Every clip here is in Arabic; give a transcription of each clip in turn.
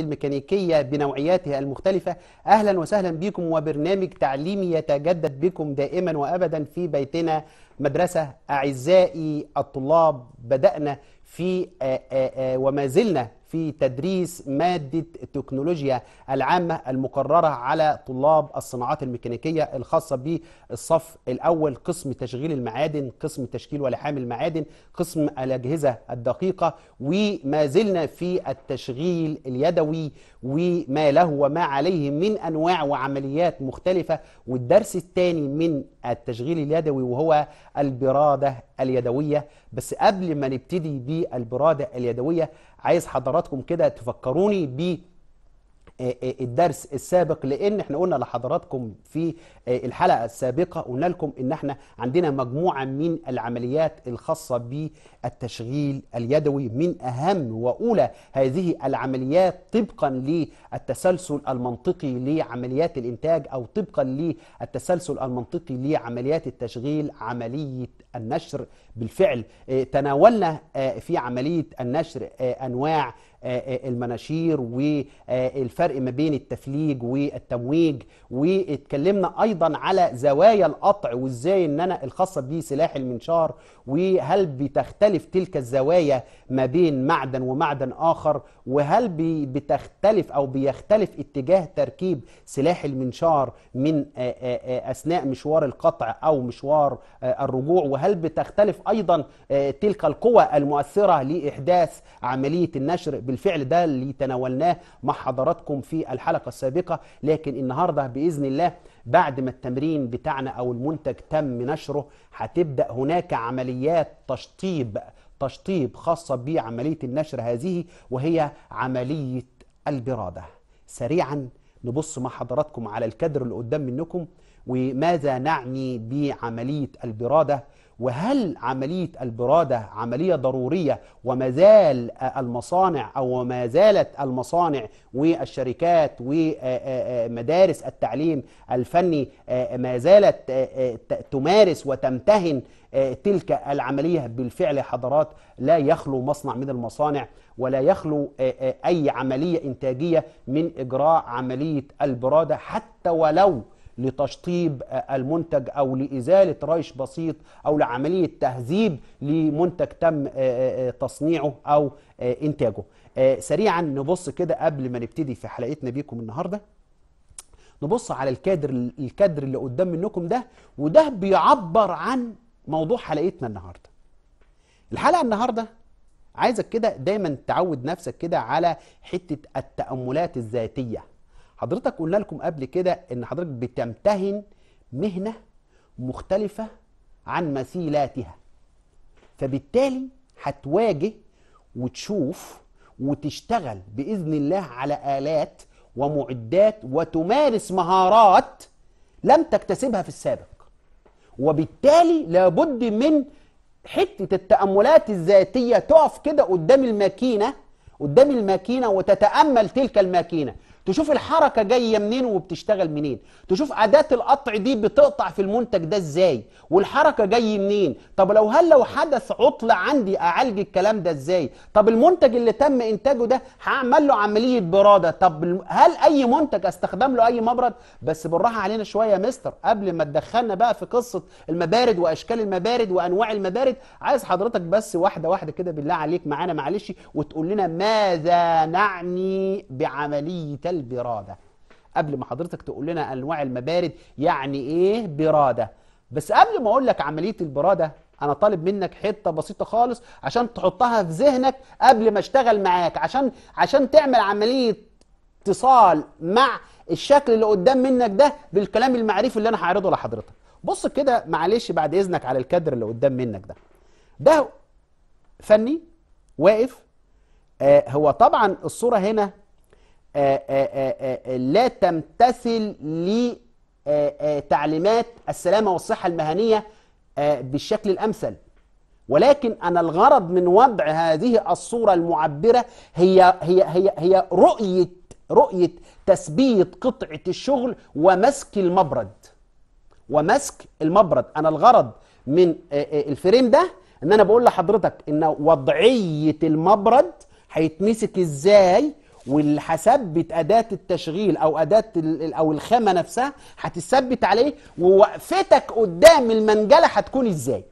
الميكانيكية بنوعياتها المختلفة. أهلا وسهلا بكم وبرنامج تعليمي يتجدد بكم دائما وأبدا في بيتنا. مدرسة أعزائي الطلاب بدأنا في آآ آآ وما زلنا في تدريس مادة التكنولوجيا العامة المقررة على طلاب الصناعات الميكانيكية الخاصة بالصف الأول قسم تشغيل المعادن قسم تشكيل ولحام المعادن قسم الأجهزة الدقيقة وما زلنا في التشغيل اليدوي وما له وما عليه من أنواع وعمليات مختلفة. والدرس الثاني من التشغيل اليدوي وهو البرادة اليدوية. بس قبل ما نبتدي بالبرادة اليدوية عايز حضراتكم كده تفكروني ب الدرس السابق لأن إحنا قلنا لحضراتكم في الحلقة السابقة قلنا لكم إن إحنا عندنا مجموعة من العمليات الخاصة بالتشغيل اليدوي. من أهم وأولى هذه العمليات طبقا للتسلسل المنطقي لعمليات الإنتاج أو طبقا للتسلسل المنطقي لعمليات التشغيل عملية النشر. بالفعل تناولنا في عملية النشر أنواع المناشير والفرق ما بين التفليج والتمويج. واتكلمنا أيضا على زوايا القطع وإزاي إن أنا الخاصة بسلاح المنشار وهل بتختلف تلك الزوايا ما بين معدن ومعدن آخر؟ وهل بتختلف أو بيختلف اتجاه تركيب سلاح المنشار من أثناء مشوار القطع أو مشوار الرجوع؟ وهل بتختلف أيضا تلك القوى المؤثرة لإحداث عملية النشر بالفعل ده اللي تناولناه مع حضراتكم في الحلقة السابقة لكن النهاردة بإذن الله بعد ما التمرين بتاعنا أو المنتج تم نشره هتبدأ هناك عمليات تشطيب تشطيب خاصة بعملية النشر هذه وهي عملية البرادة. سريعا نبص مع حضراتكم على الكادر اللي قدام منكم وماذا نعني بعملية البرادة؟ وهل عملية البرادة عملية ضرورية وما زال المصانع أو ما زالت المصانع والشركات ومدارس التعليم الفني ما زالت تمارس وتمتهن تلك العملية؟ بالفعل حضرات لا يخلو مصنع من المصانع ولا يخلو أي عملية إنتاجية من إجراء عملية البرادة حتى ولو لتشطيب المنتج أو لإزالة ريش بسيط أو لعملية تهذيب لمنتج تم تصنيعه أو إنتاجه. سريعا نبص كده قبل ما نبتدي في حلقتنا بيكم النهارده نبص على الكادر الكادر اللي قدام منكم ده وده بيعبر عن موضوع حلقتنا النهارده. الحلقة النهارده عايزك كده دايما تعود نفسك كده على حتة التأملات الذاتية. حضرتك قلنا لكم قبل كده إن حضرتك بتمتهن مهنة مختلفة عن مثيلاتها. فبالتالي هتواجه وتشوف وتشتغل بإذن الله على آلات ومعدات وتمارس مهارات لم تكتسبها في السابق. وبالتالي لابد من حتة التأملات الذاتية تقف كده قدام الماكينة قدام الماكينة وتتأمل تلك الماكينة. تشوف الحركة جاية منين وبتشتغل منين. تشوف أداة القطع دي بتقطع في المنتج ده إزاي والحركة جاي منين. طب لو هل لو حدث عطلة عندي أعالج الكلام ده إزاي؟ طب المنتج اللي تم إنتاجه ده هعمل له عملية برادة. طب هل أي منتج أستخدم له أي مبرد؟ بس بالراحة علينا شوية يا مستر. قبل ما تدخلنا بقى في قصة المبارد وأشكال المبارد وأنواع المبارد عايز حضرتك بس واحدة واحدة كده بالله عليك معانا معلش وتقول لنا ماذا نعني بعملية البرادة. قبل ما حضرتك تقول لنا أنواع المبارد يعني إيه برادة؟ بس قبل ما أقول لك عملية البرادة أنا طالب منك حتة بسيطة خالص عشان تحطها في ذهنك قبل ما أشتغل معاك عشان عشان تعمل عملية اتصال مع الشكل اللي قدام منك ده بالكلام المعرفي اللي أنا هعرضه لحضرتك. بص كده معلش بعد إذنك على الكادر اللي قدام منك ده. ده فني واقف. آه هو طبعا الصورة هنا لا تمتثل لتعليمات السلامة والصحة المهنية بالشكل الأمثل. ولكن أنا الغرض من وضع هذه الصورة المعبرة هي هي هي هي رؤية رؤية تثبيت قطعة الشغل ومسك المبرد. ومسك المبرد. أنا الغرض من الفريم ده إن أنا بقول لحضرتك إن وضعية المبرد هيتمسك إزاي واللي هثبت أداة التشغيل أو أداة أو الخامة نفسها هتثبت عليه ووقفتك قدام المنجلة هتكون إزاي؟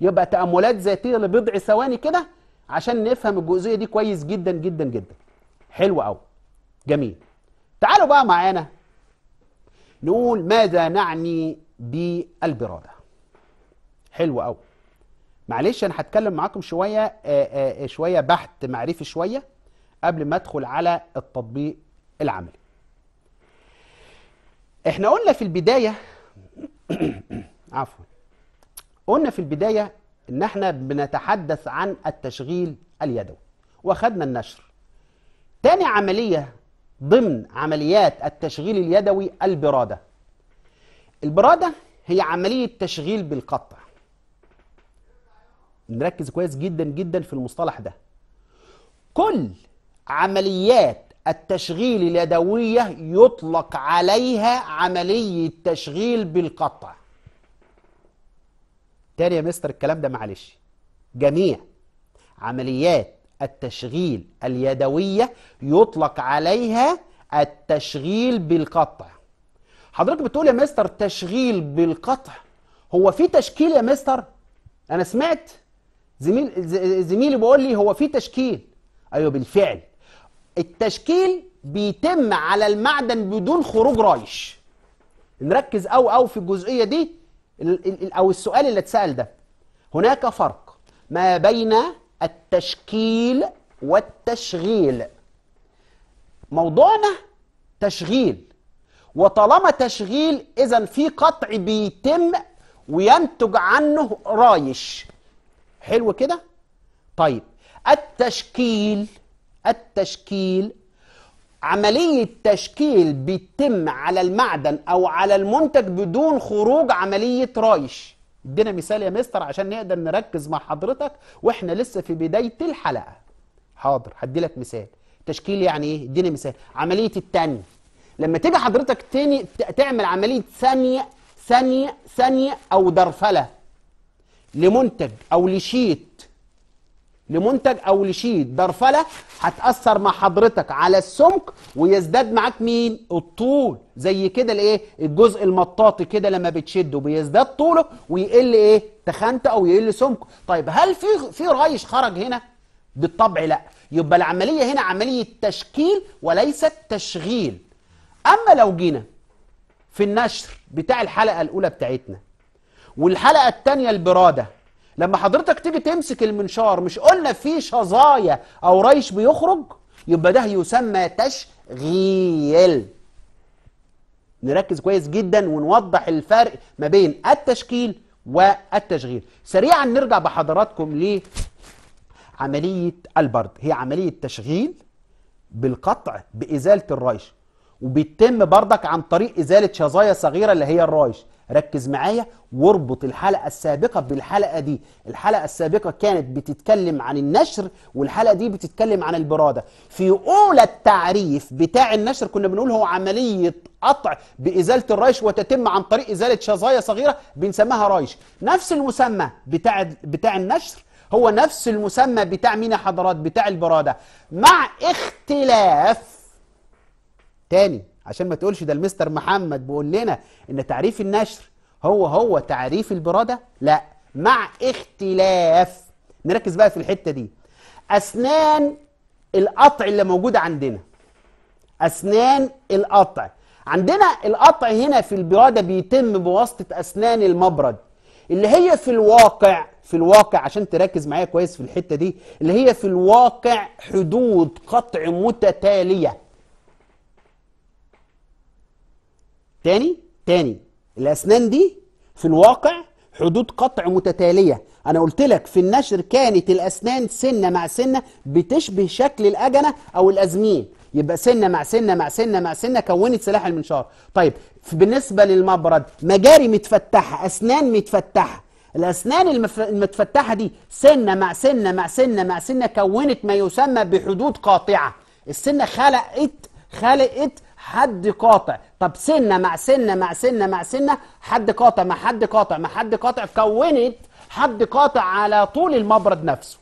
يبقى تأملات ذاتية لبضع ثواني كده عشان نفهم الجزئية دي كويس جدا جدا جدا. حلو قوي جميل. تعالوا بقى معانا نقول ماذا نعني بالبرادة. حلو قوي معلش أنا هتكلم معاكم شوية آه، آه، شوية بحث معرفي شوية. قبل ما ادخل على التطبيق العملي. إحنا قلنا في البداية عفوا. قلنا في البداية ان إحنا بنتحدث عن التشغيل اليدوي واخدنا النشر. تاني عملية ضمن عمليات التشغيل اليدوي البرادة. البرادة هي عملية تشغيل بالقطع. نركز كويس جدا جدا في المصطلح ده. كل عمليات التشغيل اليدوية يطلق عليها عملية تشغيل بالقطع. تاني يا مستر الكلام ده معلش. جميع عمليات التشغيل اليدوية يطلق عليها التشغيل بالقطع. حضرتك بتقول يا مستر تشغيل بالقطع. هو في تشكيل يا مستر؟ أنا سمعت زميل زميلي بيقول لي هو في تشكيل. أيوه بالفعل. التشكيل بيتم على المعدن بدون خروج رايش. نركز أو أو في الجزئية دي أو السؤال اللي اتسأل ده. هناك فرق ما بين التشكيل والتشغيل. موضوعنا تشغيل. وطالما تشغيل إذا في قطع بيتم وينتج عنه رايش. حلو كده؟ طيب التشكيل التشكيل عملية تشكيل بيتم على المعدن أو على المنتج بدون خروج عملية رايش. ادينا مثال يا مستر عشان نقدر نركز مع حضرتك وإحنا لسه في بداية الحلقة. حاضر هدي لك مثال. تشكيل يعني إيه؟ اديني مثال. عملية التانية لما تيجي حضرتك تاني تعمل عملية ثانية ثانية ثانية أو درفلة لمنتج أو لشيت لمنتج أو لشيت درفلة هتأثر مع حضرتك على السمك ويزداد معاك مين؟ الطول. زي كده الايه الجزء المطاطي كده لما بتشده بيزداد طوله ويقل إيه؟ تخانته أو يقل سمكه. طيب هل في في رايش خرج هنا؟ بالطبع لأ. يبقى العملية هنا عملية تشكيل وليست تشغيل. أما لو جينا في النشر بتاع الحلقة الأولى بتاعتنا والحلقة الثانية البرادة لما حضرتك تيجي تمسك المنشار مش قلنا في شظايا أو ريش بيخرج؟ يبقى ده يسمى تشغيل. نركز كويس جدا ونوضح الفرق ما بين التشكيل والتشغيل. سريعا نرجع بحضراتكم لعملية البرد. هي عملية تشغيل بالقطع بإزالة الريش. وبيتم بردك عن طريق إزالة شظايا صغيرة اللي هي الريش. ركز معايا واربط الحلقة السابقة بالحلقة دي. الحلقة السابقة كانت بتتكلم عن النشر والحلقة دي بتتكلم عن البرادة. في أولى التعريف بتاع النشر كنا بنقول هو عملية قطع بإزالة الريش وتتم عن طريق إزالة شظايا صغيرة بنسميها ريش. نفس المسمى بتاع بتاع النشر هو نفس المسمى بتاع مين يا حضرات بتاع البرادة مع اختلاف تاني. عشان ما تقولش ده المستر محمد بيقول لنا إن تعريف النشر هو هو تعريف البرادة؟ لا مع اختلاف. نركز بقى في الحتة دي. أسنان القطع اللي موجودة عندنا. أسنان القطع. عندنا القطع هنا في البرادة بيتم بواسطة أسنان المبرد. اللي هي في الواقع في الواقع عشان تركز معايا كويس في الحتة دي اللي هي في الواقع حدود قطع متتالية. تاني؟ تاني. الأسنان دي في الواقع حدود قطع متتالية. أنا قلت لك في النشر كانت الأسنان سنة مع سنة بتشبه شكل الأجنة أو الأزميل يبقى سنة مع سنة مع سنة مع سنة كونت سلاح المنشار. طيب بالنسبة للمبرد مجاري متفتحة أسنان متفتحة. الأسنان المف- المتفتحة دي سنة مع سنة مع سنة مع سنة كونت ما يسمى بحدود قاطعة. السنة خلقت خلقت حد قاطع. طب سنة مع سنة مع سنة مع سنة حد قاطع مع حد قاطع مع حد قاطع كونت حد قاطع على طول المبرد نفسه.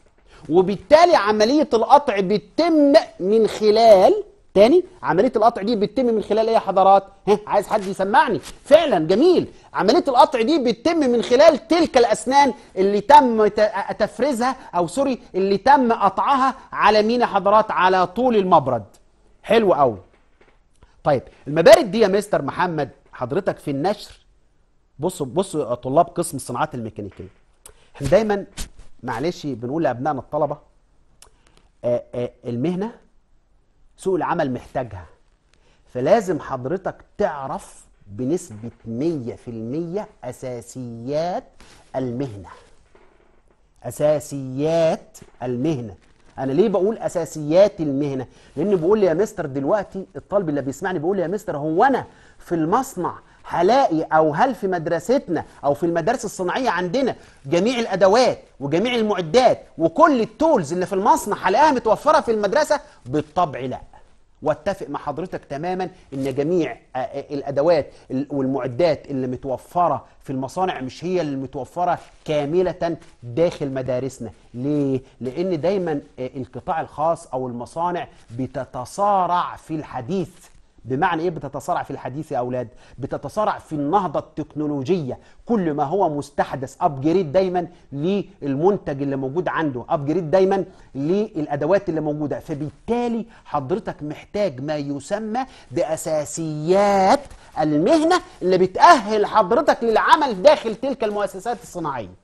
وبالتالي عملية القطع بتتم من خلال تاني عملية القطع دي بتتم من خلال إيه يا حضرات؟ ها عايز حد يسمعني؟ فعلا جميل. عملية القطع دي بتتم من خلال تلك الأسنان اللي تم تفريزها أو سوري اللي تم قطعها على مين حضرات؟ على طول المبرد. حلو قوي طيب المبارد دي يا مستر محمد حضرتك في النشر. بصوا بصوا طلاب قسم الصناعات الميكانيكية. إحنا دايما معلش بنقول لأبنائنا الطلبة آه، آه، المهنة سوق العمل محتاجها. فلازم حضرتك تعرف بنسبة 100% أساسيات المهنة. أساسيات المهنة. أنا ليه بقول أساسيات المهنة؟ لأن بقول لي يا مستر دلوقتي الطالب اللي بيسمعني بيقول لي يا مستر هو أنا في المصنع هلاقي أو هل في مدرستنا أو في المدارس الصناعية عندنا جميع الأدوات وجميع المعدات وكل التولز اللي في المصنع هلاقيها متوفرة في المدرسة؟ بالطبع لأ واتفق مع حضرتك تماما إن جميع الأدوات ال- والمعدات اللي متوفرة في المصانع مش هي اللي متوفرة كاملة داخل مدارسنا. ليه؟ لأن دايما آه، القطاع الخاص أو المصانع بتتصارع في الحديث. بمعنى إيه بتتصارع في الحديث يا أولاد؟ بتتصارع في النهضة التكنولوجية. كل ما هو مستحدث upgrade دايما للمنتج اللي موجود عنده upgrade دايما للأدوات اللي موجودة. فبالتالي حضرتك محتاج ما يسمى بأساسيات المهنة اللي بتأهل حضرتك للعمل داخل تلك المؤسسات الصناعية.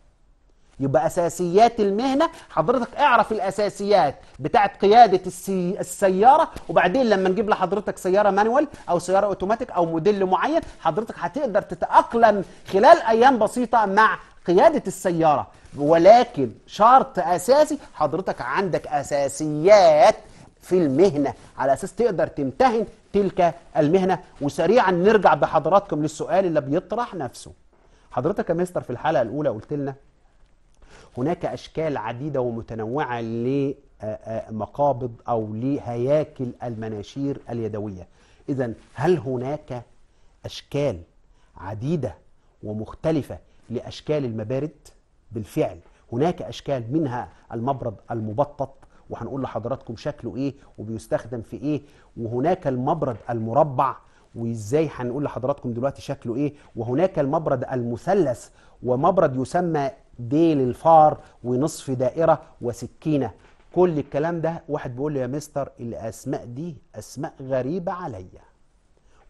يبقى أساسيات المهنة. حضرتك اعرف الأساسيات بتاعت قيادة السي... السيارة وبعدين لما نجيب لحضرتك سيارة مانوال أو سيارة أوتوماتيك أو موديل معين حضرتك هتقدر تتأقلم خلال أيام بسيطة مع قيادة السيارة. ولكن شرط أساسي حضرتك عندك أساسيات في المهنة. على أساس تقدر تمتهن تلك المهنة. وسريعا نرجع بحضراتكم للسؤال اللي بيطرح نفسه. حضرتك يا مستر في الحلقة الأولى قلت لنا هناك أشكال عديدة ومتنوعة لمقابض أو لهياكل المناشير اليدوية إذا هل هناك أشكال عديدة ومختلفة لأشكال المبارد؟ بالفعل هناك أشكال منها المبرد المبطط وهنقول لحضراتكم شكله إيه وبيستخدم في إيه وهناك المبرد المربع وإزاي هنقول لحضراتكم دلوقتي شكله إيه وهناك المبرد المثلث ومبرد يسمى ديل الفار ونصف دائرة وسكينة. كل الكلام ده واحد بيقول لي يا مستر الأسماء دي أسماء غريبة عليا.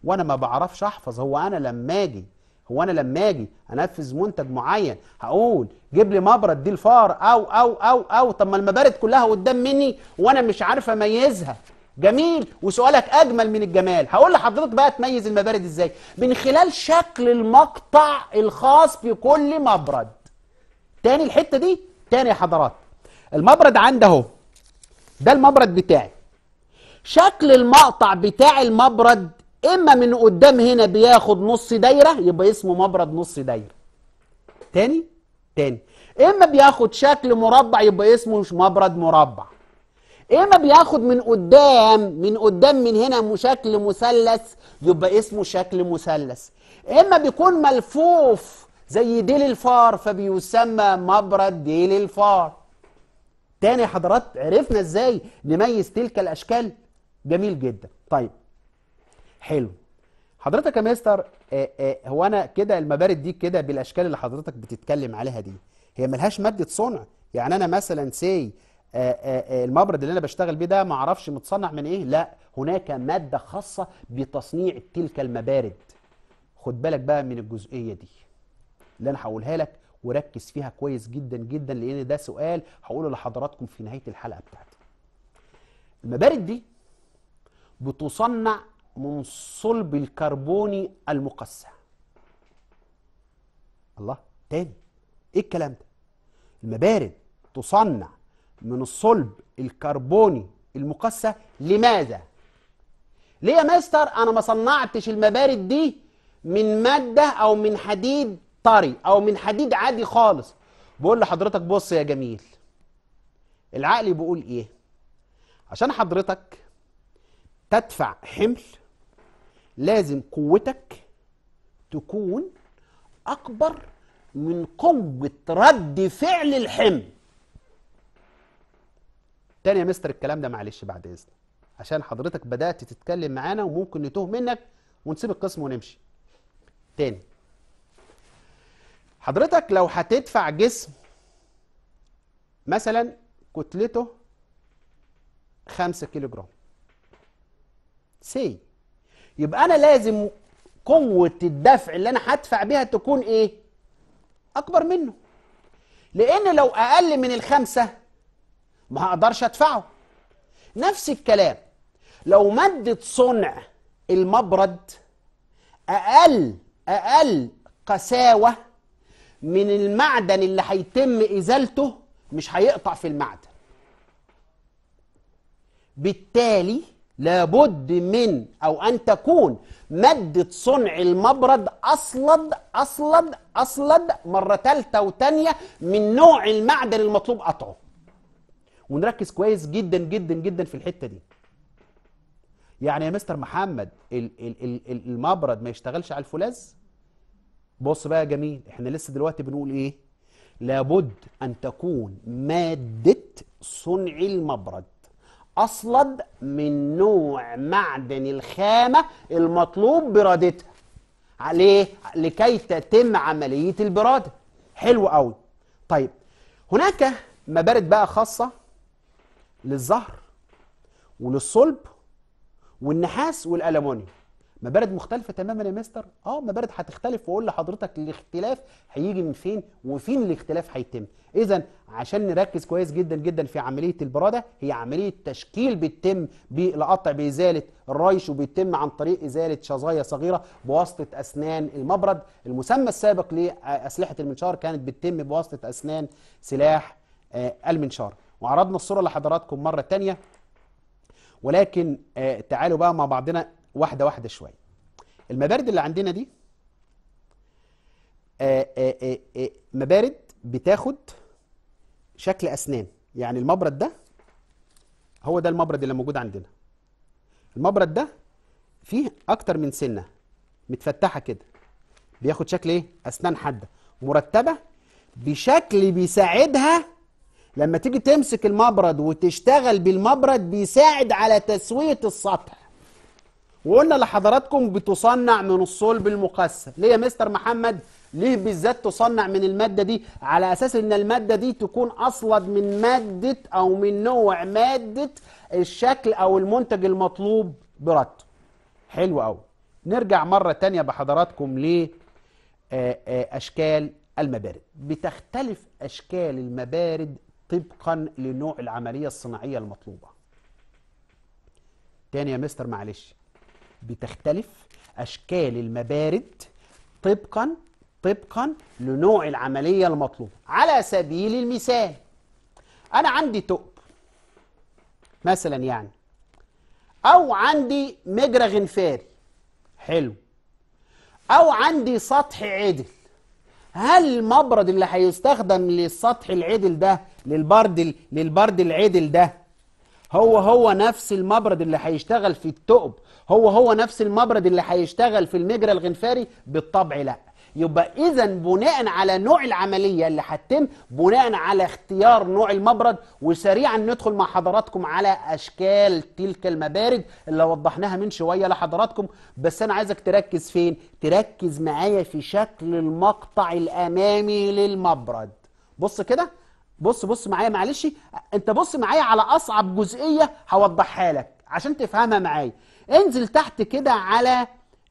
وأنا ما بعرفش أحفظ. هو أنا لما أجي هو أنا لما أجي أنفذ منتج معين هقول جيب لي مبرد دي الفار أو أو أو أو. طب ما المبارد كلها قدام مني وأنا مش عارف أميزها. جميل. وسؤالك أجمل من الجمال. هقول لحضرتك بقى تميز المبارد إزاي. من خلال شكل المقطع الخاص بكل مبرد. تاني الحتة دي تاني يا حضرات. المبرد عندي اهو. ده المبرد بتاعي. شكل المقطع بتاع المبرد إما من قدام هنا بياخد نص دايرة يبقى اسمه مبرد نص دايرة. تاني؟ تاني. إما بياخد شكل مربع يبقى اسمه مبرد مربع. إما بياخد من قدام من قدام من هنا شكل مثلث يبقى اسمه شكل مثلث. إما بيكون ملفوف زي ديل الفار فبيسمى مبرد ديل الفار. تاني حضرات عرفنا إزاي نميز تلك الأشكال؟ جميل جدا. طيب حلو. حضرتك يا مستر آه آه هو أنا كده المبارد دي كده بالأشكال اللي حضرتك بتتكلم عليها دي هي ملهاش مادة صنع؟ يعني أنا مثلا سي المبرد اللي أنا بشتغل بيه ده ما أعرفش متصنع من إيه؟ لا هناك مادة خاصة بتصنيع تلك المبارد. خد بالك بقى من الجزئية دي. اللي أنا هقولها لك وركز فيها كويس جدا جدا لأن ده سؤال هقوله لحضراتكم في نهاية الحلقة بتاعتي. المبارد دي بتصنع من صلب الكربوني المقسى الله تاني. إيه الكلام ده؟ المبارد تصنع من الصلب الكربوني المقسى لماذا؟ ليه يا مستر؟ أنا ما صنعتش المبارد دي من مادة أو من حديد طري أو من حديد عادي خالص. بقول لحضرتك بص يا جميل العقل بيقول إيه؟ عشان حضرتك تدفع حمل لازم قوتك تكون أكبر من قوة رد فعل الحمل. تاني يا مستر الكلام ده معلش بعد إذنك. عشان حضرتك بدأت تتكلم معانا وممكن نتوه منك ونسيب القسم ونمشي. تاني. حضرتك لو هتدفع جسم مثلا كتلته خمسة كيلو جرام سي. يبقى أنا لازم قوة الدفع اللي أنا هدفع بيها تكون إيه؟ أكبر منه. لأن لو أقل من الخمسة ما هقدرش أدفعه. نفس الكلام. لو مادة صنع المبرد أقل أقل قساوة من المعدن اللي هيتم إزالته مش هيقطع في المعدن. بالتالي لابد من أو أن تكون مادة صنع المبرد أصلد أصلد أصلد مرة تالتة وتانية من نوع المعدن المطلوب قطعه. ونركز كويس جدا جدا جدا في الحتة دي. يعني يا مستر محمد ال- ال- ال- ال- المبرد ما يشتغلش على الفولاذ؟ بص بقى جميل إحنا لسه دلوقتي بنقول إيه؟ لابد أن تكون مادة صنع المبرد اصلد من نوع معدن الخامة المطلوب برادتها. عليه لكي تتم عملية البرادة. حلو قوي طيب هناك مبارد بقى خاصة للزهر وللصلب والنحاس والالومنيوم مبارد مختلفة تماما يا مستر. آه مبارد هتختلف وأقول لحضرتك الاختلاف هيجي من فين وفين الاختلاف هيتم. اذا عشان نركز كويس جدا جدا في عملية البرادة هي عملية تشكيل بيتم بالقطع بإزالة الريش وبيتم عن طريق إزالة شظايا صغيرة بواسطة أسنان المبرد. المسمى السابق لأسلحة المنشار كانت بتتم بواسطة أسنان سلاح آه، المنشار. وعرضنا الصورة لحضراتكم مرة تانية. ولكن آه، تعالوا بقى مع بعضنا واحدة واحدة شوية. المبارد اللي عندنا دي آه، آه، آه، آه، مبارد بتاخد شكل أسنان. يعني المبرد ده هو ده المبرد اللي موجود عندنا. المبرد ده فيه أكتر من سنة متفتحة كده. بياخد شكل إيه؟ أسنان حادة. مرتبة بشكل بيساعدها لما تيجي تمسك المبرد وتشتغل بالمبرد بيساعد على تسوية السطح. وقلنا لحضراتكم بتصنع من الصلب المقسم ليه يا مستر محمد؟ ليه بالذات تصنع من المادة دي؟ على أساس إن المادة دي تكون أصلد من مادة أو من نوع مادة الشكل أو المنتج المطلوب برد. حلو أوي. نرجع مرة تانية بحضراتكم ل آه، آه، المبارد. بتختلف أشكال المبارد طبقا لنوع العملية الصناعية المطلوبة. تاني يا مستر معلش. بتختلف أشكال المبارد طبقا طبقا لنوع العملية المطلوبة على سبيل المثال أنا عندي ثقب مثلا يعني أو عندي مجرى غنفاري حلو. أو عندي سطح عدل. هل المبرد اللي هيستخدم للسطح العدل ده للبرد للبرد العدل ده هو هو نفس المبرد اللي هيشتغل في الثقب هو هو نفس المبرد اللي هيشتغل في المجرى الغنفاري؟ بالطبع لا. يبقى إذا بناء على نوع العملية اللي هتتم بناء على اختيار نوع المبرد وسريعا ندخل مع حضراتكم على أشكال تلك المبارد اللي وضحناها من شوية لحضراتكم. بس أنا عايزك تركز فين؟ تركز معايا في شكل المقطع الأمامي للمبرد. بص كده. بص بص معايا معلش انت بص معايا على أصعب جزئية هوضحها لك عشان تفهمها معايا. انزل تحت كده على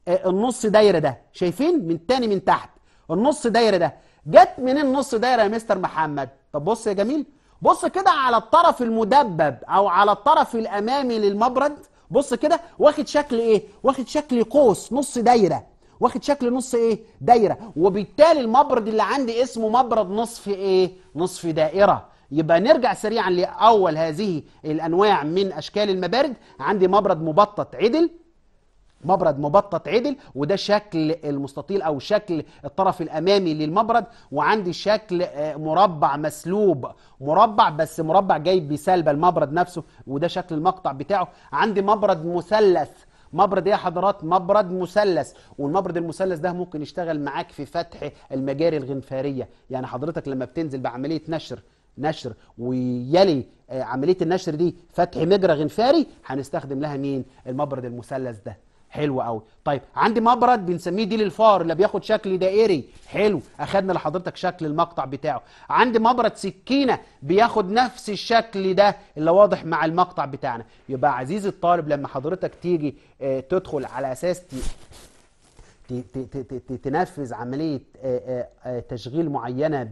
آه، النص دايرة ده. شايفين؟ من تاني من تحت. النص دايرة ده. جت من النص دايرة يا مستر محمد. طب بص يا جميل. بص كده على الطرف المدبب أو على الطرف الأمامي للمبرد. بص كده واخد شكل إيه؟ واخد شكل قوس نص دايرة. واخد شكل نص إيه؟ دايرة. وبالتالي المبرد اللي عندي اسمه مبرد نصف إيه؟ نصف دائرة. يبقى نرجع سريعا لأول هذه الأنواع من أشكال المبارد. عندي مبرد مبطط عدل. مبرد مبطط عدل وده شكل المستطيل أو شكل الطرف الأمامي للمبرد. وعندي شكل آه، مربع مسلوب. مربع بس مربع جاي بسلب المبرد نفسه وده شكل المقطع بتاعه. عندي مبرد مثلث مبرد إيه يا حضرات؟ مبرد مثلث. والمبرد المثلث ده ممكن يشتغل معاك في فتح المجاري الغنفارية. يعني حضرتك لما بتنزل بعملية نشر نشر ويلي آه، عملية النشر دي فتح مجرى غنفاري هنستخدم لها مين؟ المبرد المثلث ده. حلو قوي. طيب عندي مبرد بنسميه ديل الفار اللي بياخد شكل دائري. حلو أخدنا لحضرتك شكل المقطع بتاعه. عندي مبرد سكينة بياخد نفس الشكل ده اللي واضح مع المقطع بتاعنا. يبقى عزيزي الطالب لما حضرتك تيجي آه، تدخل على أساس تنفذ عملية آه، آه، آه، تشغيل معينة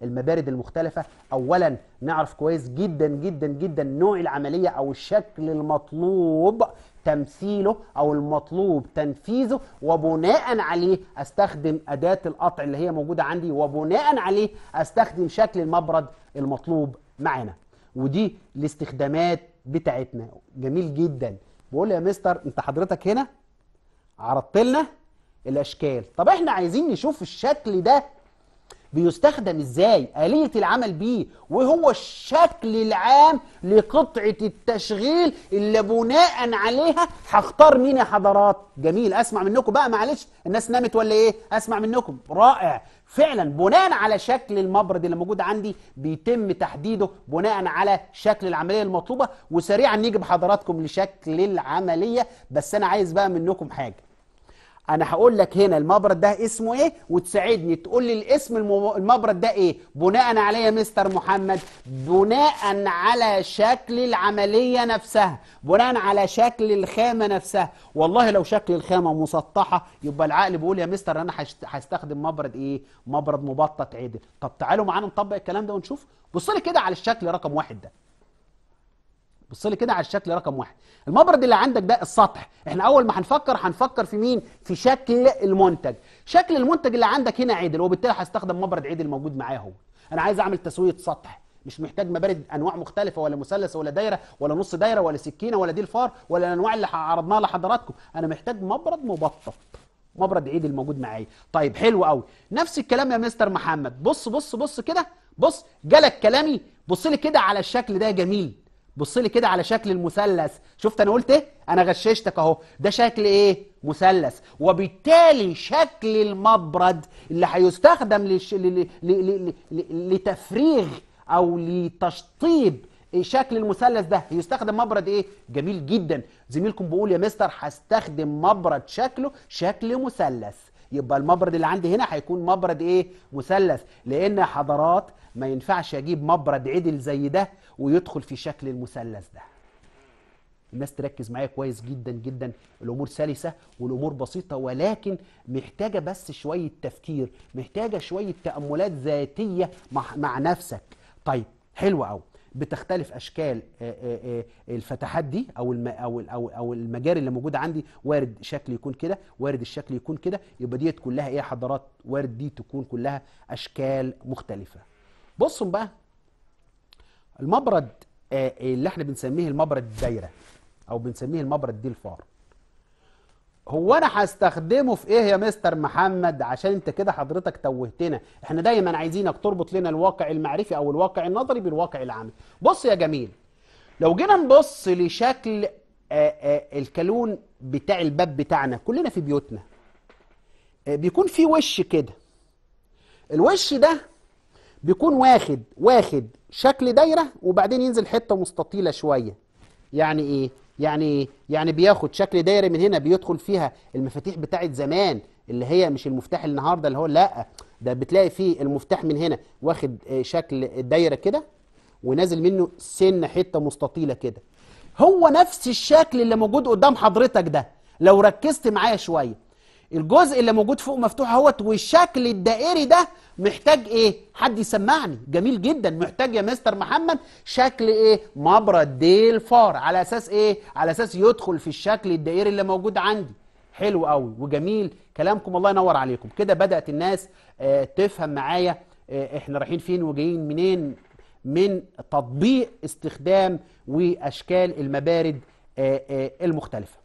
بالمبارد المختلفة أولا نعرف كويس جدا جدا جدا نوع العملية أو الشكل المطلوب تمثيله أو المطلوب تنفيذه وبناء عليه أستخدم أداة القطع اللي هي موجودة عندي وبناء عليه أستخدم شكل المبرد المطلوب معانا. ودي الاستخدامات بتاعتنا. جميل جدا. بقول يا مستر أنت حضرتك هنا؟ عرضت لنا الأشكال. طب إحنا عايزين نشوف الشكل ده بيستخدم إزاي آلية العمل بيه وهو الشكل العام لقطعة التشغيل اللي بناء عليها هختار مين يا حضرات؟ جميل أسمع منكم بقى معلش الناس نامت ولا إيه؟ أسمع منكم. رائع. فعلا بناء على شكل المبرد اللي موجود عندي بيتم تحديده بناء على شكل العملية المطلوبة وسريعا نيجي بحضراتكم لشكل العملية. بس أنا عايز بقى منكم حاجة. أنا هقول لك هنا المبرد ده اسمه إيه؟ وتساعدني. تقول لي الاسم المبرد ده إيه؟ بناء عليه يا مستر محمد. بناء على شكل العملية نفسها. بناء على شكل الخامة نفسها. والله لو شكل الخامة مسطحة يبقى العقل بيقول يا مستر أنا هستخدم مبرد إيه؟ مبرد مبطط عدل. طب تعالوا معانا نطبق الكلام ده ونشوف. بص لي كده على الشكل رقم واحد ده. بص لي كده على الشكل رقم واحد. المبرد اللي عندك ده السطح. إحنا أول ما هنفكر هنفكر في مين؟ في شكل المنتج. شكل المنتج اللي عندك هنا عدل وبالتالي هستخدم مبرد عدل موجود معايا هو. أنا عايز أعمل تسوية سطح. مش محتاج مبارد أنواع مختلفة ولا مثلث ولا دايرة ولا نص دايرة ولا سكينة ولا ديل فار ولا الأنواع اللي عرضناها لحضراتكم. أنا محتاج مبرد مبطط. مبرد عيد الموجود معايا. طيب حلو قوي نفس الكلام يا مستر محمد. بص بص بص كده. بص جالك كلامي. بص لي كده على الشكل ده جميل. بص لي كده على شكل المثلث. شفت أنا قلت إيه؟ أنا غششتك اهو. ده شكل إيه؟ مثلث. وبالتالي شكل المبرد اللي هيستخدم لش... ل... ل... ل... لتفريغ أو لتشطيب شكل المثلث ده يستخدم مبرد إيه؟ جميل جدا. زميلكم بيقول يا مستر هستخدم مبرد شكله شكل مثلث. يبقى المبرد اللي عندي هنا هيكون مبرد إيه؟ مثلث. لأن حضرات ما ينفعش أجيب مبرد عدل زي ده ويدخل في شكل المثلث ده. الناس تركز معايا كويس جدا جدا. الأمور سلسة والأمور بسيطة ولكن محتاجة بس شوية تفكير محتاجة شوية تأملات ذاتية مع, مع نفسك. طيب حلو قوي بتختلف أشكال آه، آه، آه، الفتحات دي أو أو أو المجاري اللي موجودة عندي وارد شكل يكون كده وارد الشكل يكون كده يبقى ديت كلها إيه يا حضرات؟ وارد دي تكون كلها أشكال مختلفة. بصوا بقى المبرد اللي إحنا بنسميه المبرد الدايرة أو بنسميه المبرد دي الفار. هو أنا هستخدمه في إيه يا مستر محمد؟ عشان أنت كده حضرتك توهتنا. إحنا دايما عايزينك تربط لنا الواقع المعرفي أو الواقع النظري بالواقع العملي. بص يا جميل لو جينا نبص لشكل الكالون بتاع الباب بتاعنا كلنا في بيوتنا بيكون في وش كده. الوش ده بيكون واخد واخد شكل دايرة وبعدين ينزل حتة مستطيلة شوية. يعني إيه؟ يعني يعني بياخد شكل دايرة من هنا بيدخل فيها المفاتيح بتاعت زمان اللي هي مش المفتاح النهارده اللي هو لا ده بتلاقي فيه المفتاح من هنا واخد آه، شكل دايرة كده ونازل منه سن حتة مستطيلة كده. هو نفس الشكل اللي موجود قدام حضرتك ده لو ركزت معايا شوية. الجزء اللي موجود فوق مفتوح اهوت والشكل الدائري ده محتاج إيه؟ حد يسمعني. جميل جدا. محتاج يا مستر محمد شكل إيه؟ مبرد ديل فار. على أساس إيه؟ على أساس يدخل في الشكل الدائري اللي موجود عندي. حلو قوي وجميل. كلامكم الله ينور عليكم. كده بدأت الناس آه تفهم معايا آه إحنا رايحين فين وجايين منين؟ من تطبيق استخدام واشكال المبارد آه آه المختلفة.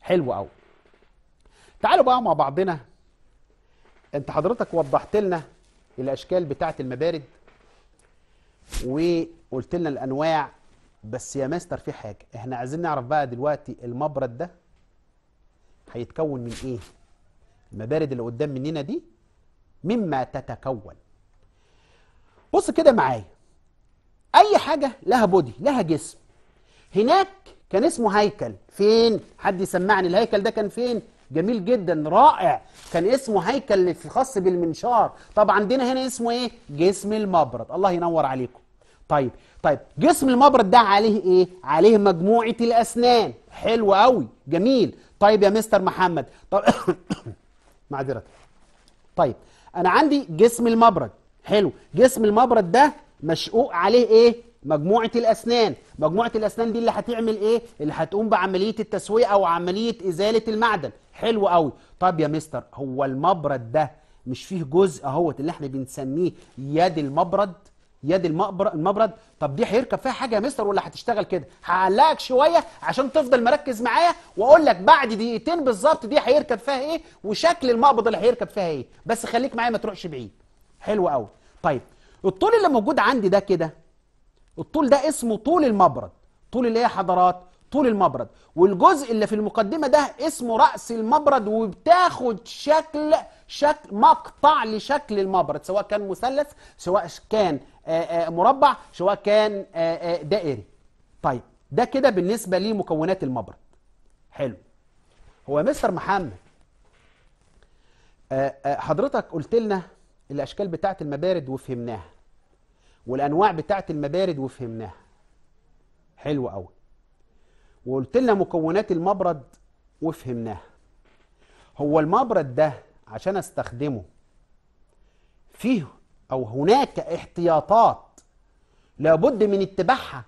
حلو قوي. تعالوا بقى مع بعضنا. انت حضرتك وضحت لنا الاشكال بتاعه المبارد وقلت لنا الانواع بس يا مستر في حاجة إحنا عايزين نعرف بقى دلوقتي المبرد ده هيتكون من إيه؟ المبارد اللي قدام مننا دي مما تتكون. بص كده معايا. أي حاجة لها بودي لها جسم. هناك كان اسمه هيكل. فين؟ حد يسمعني الهيكل ده كان فين؟ جميل جدا رائع. كان اسمه هيكل خاص بالمنشار. طب عندنا هنا اسمه إيه؟ جسم المبرد. الله ينور عليكم. طيب طيب جسم المبرد ده عليه إيه؟ عليه مجموعة الأسنان. حلو قوي جميل. طيب يا مستر محمد طب معذره طيب أنا عندي جسم المبرد. حلو. جسم المبرد ده مشقوق عليه إيه؟ مجموعة الأسنان. مجموعة الأسنان دي اللي هتعمل إيه؟ اللي هتقوم بعملية التسوية أو عملية إزالة المعدن. حلو قوي. طب يا مستر هو المبرد ده مش فيه جزء أهوت اللي إحنا بنسميه يد المبرد؟ يد المبرد؟ طب دي هيركب فيها حاجة يا مستر ولا هتشتغل كده؟ هعلقك شوية عشان تفضل مركز معايا وأقول لك بعد دقيقتين بالظبط دي هيركب فيها إيه وشكل المقبض اللي هيركب فيها إيه. بس خليك معايا ما تروحش بعيد. حلو قوي. طيب الطول اللي موجود عندي ده كده الطول ده اسمه طول المبرد. طول اللي هي حضرات طول المبرد. والجزء اللي في المقدمة ده اسمه رأس المبرد وبتاخد شكل شكل مقطع لشكل المبرد سواء كان مثلث سواء كان مربع سواء كان دائري. طيب ده كده بالنسبة لمكونات المبرد. حلو. هو مستر محمد حضرتك قلت لنا الأشكال بتاعه المبارد وفهمناها. والأنواع بتاعه المبارد وفهمناها. حلو قوي وقلت لنا مكونات المبرد وفهمناها. هو المبرد ده عشان أستخدمه فيه أو هناك احتياطات لابد من اتباعها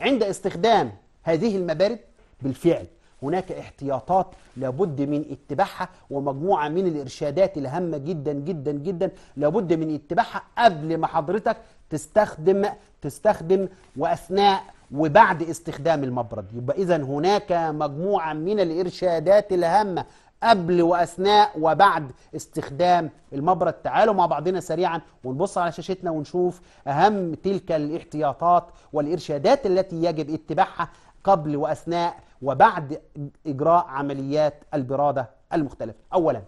عند استخدام هذه المبارد بالفعل. هناك احتياطات لابد من اتباعها ومجموعة من الإرشادات الهامة جدا جدا جدا لابد من اتباعها قبل ما حضرتك تستخدم تستخدم وأثناء وبعد استخدام المبرد. يبقى إذا هناك مجموعة من الإرشادات الهامة قبل وأثناء وبعد استخدام المبرد. تعالوا مع بعضنا سريعا ونبص على شاشتنا ونشوف أهم تلك الاحتياطات والإرشادات التي يجب اتباعها قبل وأثناء وبعد إجراء عمليات البرادة المختلفة. أولا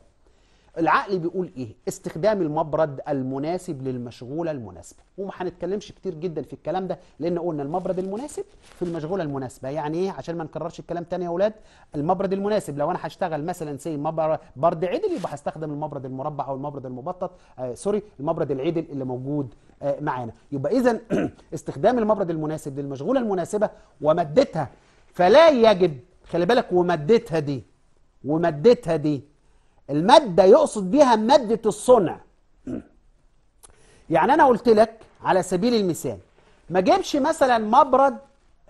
العقل بيقول إيه؟ استخدام المبرد المناسب للمشغوله المناسبه وما هنتكلمش كتير جدا في الكلام ده لأن قلنا المبرد المناسب في المشغوله المناسبه يعني إيه؟ عشان ما نكررش الكلام تاني يا أولاد المبرد المناسب. لو أنا هشتغل مثلا سي برد عدل يبقى هستخدم المبرد المربع أو المبرد المبطط. آه سوري المبرد العدل اللي موجود آه معانا. يبقى اذا استخدام المبرد المناسب للمشغوله المناسبة ومادتها. فلا يجب خلي بالك ومادتها دي ومادتها دي المادة يقصد بيها مادة الصنع. يعني أنا قلت لك على سبيل المثال ما جيبش مثلا مبرد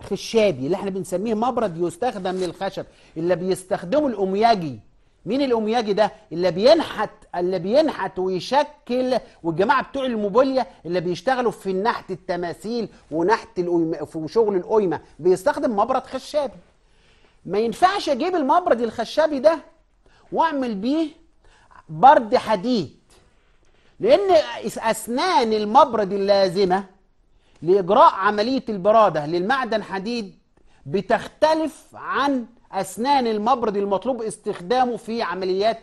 خشابي اللي إحنا بنسميه مبرد يستخدم للخشب اللي بيستخدمه الأمياجي مين الأمياجي ده؟ اللي بينحت اللي بينحت ويشكل والجماعة بتوع الموبيليا اللي بيشتغلوا في نحت التماثيل ونحت الأيمة وشغل القيمة بيستخدم مبرد خشابي. ما ينفعش أجيب المبرد الخشابي ده واعمل بيه برد حديد. لأن أسنان المبرد اللازمة لإجراء عملية البرادة للمعدن حديد بتختلف عن أسنان المبرد المطلوب استخدامه في عمليات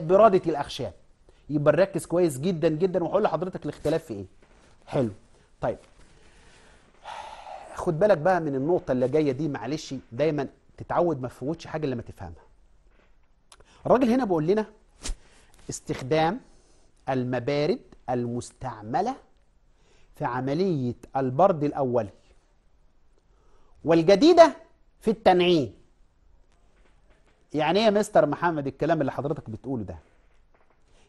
برادة الأخشاب. يبقى نركز كويس جدا جدا وهقول لحضرتك الاختلاف في إيه. حلو. طيب. خد بالك بقى من النقطة اللي جاية دي معلش دايما تتعود ما تفوتش حاجة لما تفهمها. الراجل هنا بيقول لنا استخدام المبارد المستعملة في عملية البرد الأولي والجديدة في التنعيم. يعني إيه يا مستر محمد الكلام اللي حضرتك بتقوله ده؟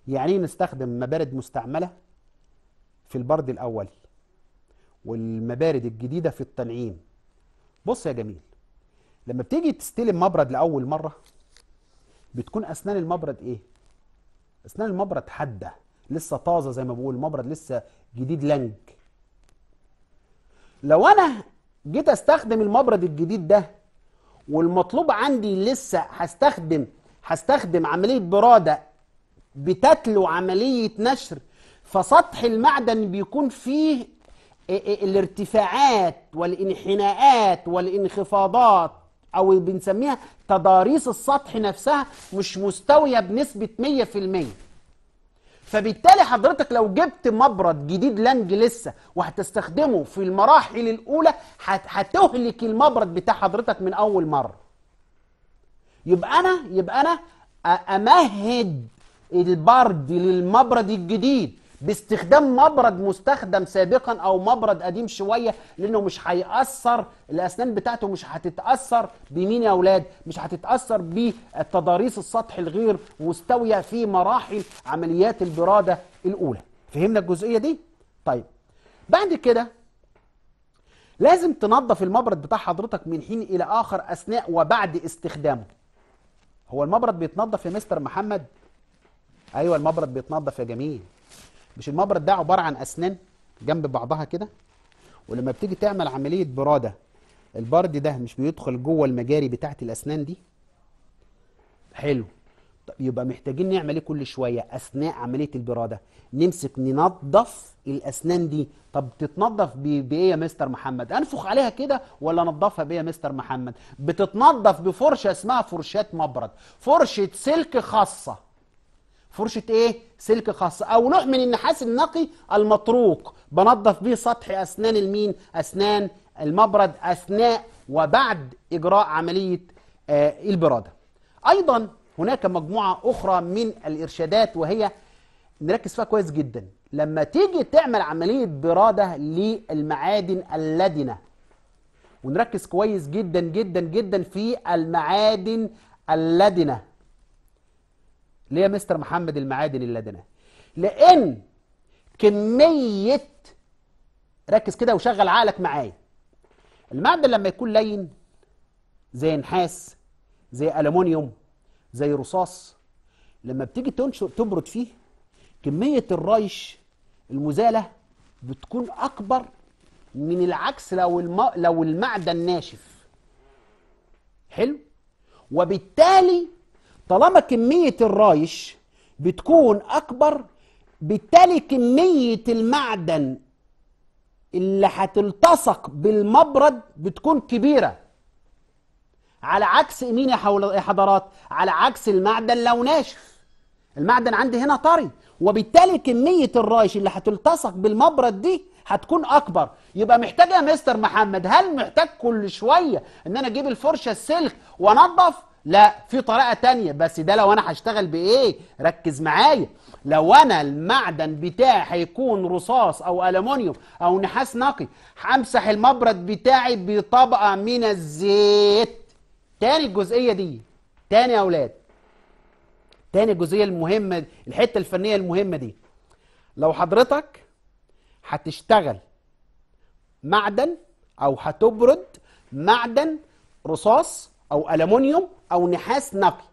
يعني إيه نستخدم مبارد مستعملة في البرد الأولي والمبارد الجديدة في التنعيم؟ بص يا جميل لما بتيجي تستلم مبرد لأول مرة بتكون أسنان المبرد إيه؟ أسنان المبرد حادة لسه طازة زي ما بقول المبرد لسه جديد لنج. لو أنا جيت أستخدم المبرد الجديد ده والمطلوب عندي لسه هستخدم هستخدم عملية برادة بتتلو عملية نشر فسطح المعدن بيكون فيه الارتفاعات والانحناءات والانخفاضات. أو بنسميها تضاريس السطح نفسها مش مستوية بنسبة 100% فبالتالي حضرتك لو جبت مبرد جديد لانج لسه وهتستخدمه في المراحل الأولى هت- هتهلك المبرد بتاع حضرتك من أول مرة. يبقى أنا يبقى أنا أمهد البرد للمبرد الجديد. باستخدام مبرد مستخدم سابقا أو مبرد قديم شوية لأنه مش هيأثر الأسنان بتاعته مش هتتأثر بمين يا أولاد؟ مش هتتأثر بالتضاريس السطح الغير مستوية في مراحل عمليات البرادة الأولى. فهمنا الجزئية دي؟ طيب بعد كده لازم تنظف المبرد بتاع حضرتك من حين إلى آخر أثناء وبعد استخدامه. هو المبرد بيتنضف يا مستر محمد؟ أيوه المبرد بيتنضف يا جميل. مش المبرد ده عبارة عن أسنان جنب بعضها كده؟ ولما بتيجي تعمل عملية برادة البرد ده مش بيدخل جوه المجاري بتاعت الأسنان دي؟ حلو. طب يبقى محتاجين نعمل إيه كل شوية؟ أثناء عملية البرادة. نمسك ننظف الأسنان دي. طب تتنظف بايه يا مستر محمد؟ أنفخ عليها كده ولا نضفها بإيه يا مستر محمد؟ بتتنظف بفرشة اسمها فرشاة مبرد. فرشة سلك خاصة. فرشة إيه؟ سلك خاصة. أو لوح من النحاس النقي المطروق بنظف بيه سطح أسنان المين؟ أسنان المبرد أثناء وبعد إجراء عملية آه البرادة. أيضا هناك مجموعة أخرى من الإرشادات وهي نركز فيها كويس جدا. لما تيجي تعمل عملية برادة للمعادن اللدنة ونركز كويس جدا جدا جدا في المعادن اللدنة ليه يا مستر محمد المعادن اللدنه لأن كميه ركز كده وشغل عقلك معايا. المعدن لما يكون لين زي نحاس زي ألمونيوم زي رصاص لما بتيجي تنشر تبرد فيه كمية الريش المزالة بتكون أكبر من العكس لو الم... لو المعدن ناشف. حلو؟ وبالتالي طالما كمية الرايش بتكون أكبر بالتالي كمية المعدن اللي هتلتصق بالمبرد بتكون كبيرة. على عكس مين يا حضرات على عكس المعدن لو ناشف. المعدن عندي هنا طري. وبالتالي كمية الرايش اللي هتلتصق بالمبرد دي هتكون أكبر. يبقى محتاج يا مستر محمد هل محتاج كل شوية إن أنا أجيب الفرشة السلك وأنضف؟ لا في طريقة تانية. بس ده لو أنا هشتغل بإيه؟ ركز معايا. لو أنا المعدن بتاعي هيكون رصاص أو الومنيوم أو نحاس نقي همسح المبرد بتاعي بطبقة من الزيت. تاني الجزئية دي. تاني يا أولاد. تاني الجزئية المهمة الحتة الفنية المهمة دي. لو حضرتك هتشتغل معدن أو هتبرد معدن رصاص أو الومنيوم أو نحاس نقي.